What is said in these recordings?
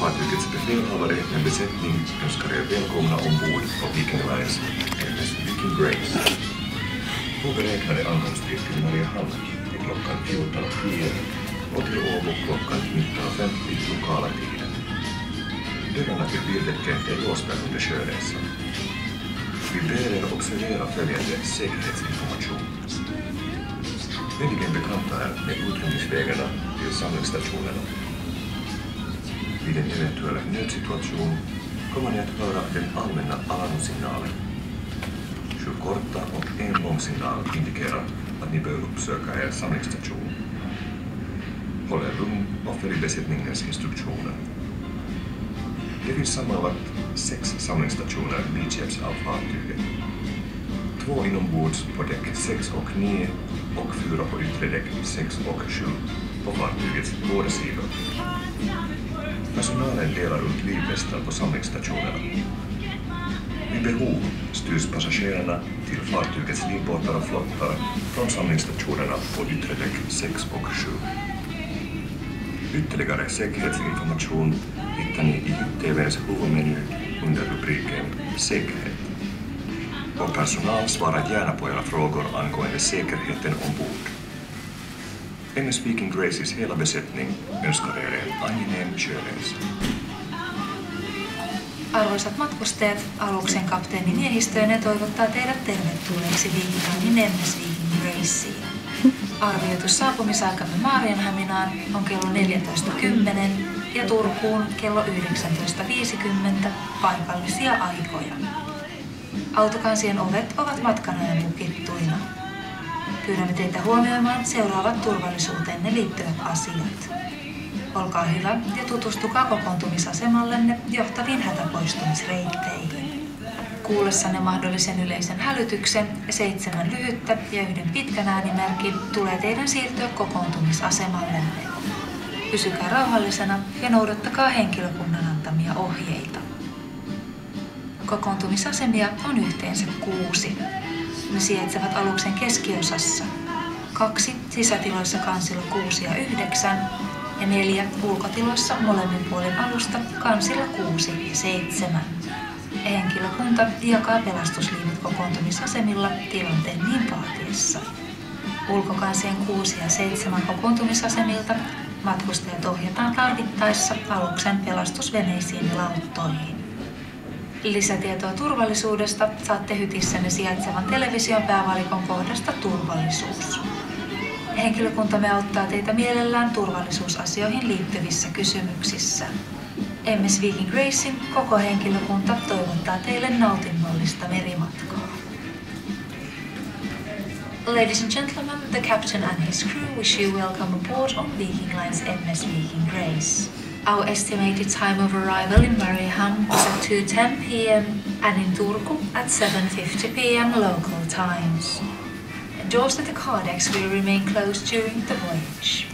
Fartygets befälhavare med besättning önskar er välkomna ombord på Viking Lines MS Viking Grace. Vår beräknade ankomsttid till Mariehamn är klockan 14.10 och till Åbo klockan 19.50 lokala tiden. Dörrarna till bildäcket är låsta under sjöresan. Vi ber er observera följande säkerhetsinformation. Väligen bekanta är med utrymningsvägarna till samlingsstationerna. Vid en eventuell nödsituation kommer ni att höra den allmänna alarmsignalen. Sju korta och en lång signal indikerar att ni bör uppsöka er samlingsstation. Håll er lugn och följ besättningens instruktioner. Det finns sammanlagt sex samlingsstationer vidskepps av fartyget. Två inombords på däck 6 och 9 och fyra på yttre däck 6 och 7 på fartygets båda sidor. Personalen delar ut livvästar på samlingsstationerna. Vid behov styrs passagerarna till fartygets livbåtar och flottar från samlingsstationerna på yttre däck 6 och 7. Ytterligare säkerhetsinformation hittar ni i TVns huvudmeny under rubriken Säkerhet. Vår personal svarar gärna på era frågor angående säkerheten ombord. MS Speaking Graces hela besättning önskar er en angenäm sjöresa. Arvoisat matkustajat, aluksen kapteeni miehistöinen toivottaa teidät tervetulleeksi Viking Linen MS Viking Graceen. Arvioitu saapumisaikamme Maarianhaminaan on kello 14.10 ja Turkuun kello 19.50 paikallisia aikoja. Autokansien ovet ovat matkan ajan lukittuina. Pyydämme teitä huomioimaan seuraavat turvallisuuteenne liittyvät asiat. Olkaa hyvä ja tutustukaa kokoontumisasemallenne johtaviin hätäpoistumisreitteihin. Kuullessanne mahdollisen yleisen hälytyksen, seitsemän lyhyttä ja yhden pitkän äänimerkin tulee teidän siirtyä kokoontumisasemallenne. Pysykää rauhallisena ja noudattakaa henkilökunnan antamia ohjeita. Kokoontumisasemia on yhteensä kuusi. Ne sijaitsevat aluksen keskiosassa. Kaksi sisätiloissa kansilla 6 ja 9 ja neljä ulkotiloissa molemmin puolin alusta kansilla 6 ja 7. Henkilökunta jakaa pelastusliivit kokoontumisasemilla tilanteen niin vaatiessa. Ulkokansien 6 ja 7 kokoontumisasemilta matkustajat ohjataan tarvittaessa aluksen pelastusveneisiin ja lauttoihin. Lisätietoa turvallisuudesta saatte hytissänne sijaitsevan television päävalikon kohdasta turvallisuus. Henkilökuntamme auttaa teitä mielellään turvallisuusasioihin liittyvissä kysymyksissä. MS Viking Racing koko henkilökunta toivottaa teille nautinnollista merimatkaa. Ladies and gentlemen, the captain and his crew wish you welcome aboard on Viking Line's MS Viking Grace. Our estimated time of arrival in Mariehamn was at 2.10 p.m. and in Turku at 7.50 p.m. local times. Doors to the car decks will remain closed during the voyage.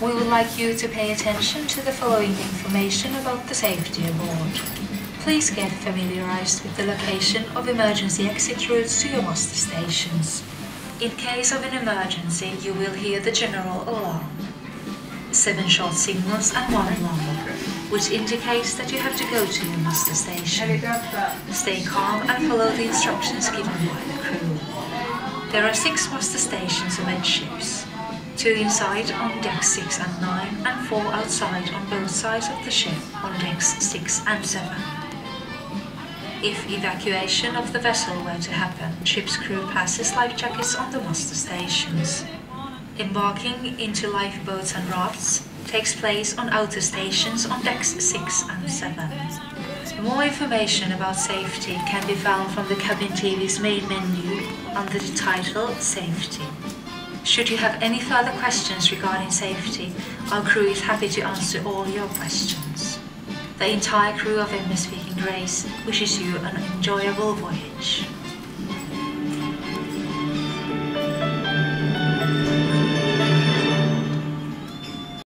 We would like you to pay attention to the following information about the safety aboard. Please get familiarized with the location of emergency exit routes to your muster stations. In case of an emergency, you will hear the general alarm. Seven short signals and one alarm, which indicates that you have to go to your muster station. Stay calm and follow the instructions given by the crew. There are six muster stations amidships, two inside on decks 6 and 9 and four outside on both sides of the ship on decks 6 and 7. If evacuation of the vessel were to happen, ship's crew passes life jackets on the muster stations. Embarking into lifeboats and rafts takes place on outer stations on decks 6 and 7. More information about safety can be found from the cabin TV's main menu under the title Safety. Should you have any further questions regarding safety, our crew is happy to answer all your questions. The entire crew of MS Viking Grace wishes you an enjoyable voyage.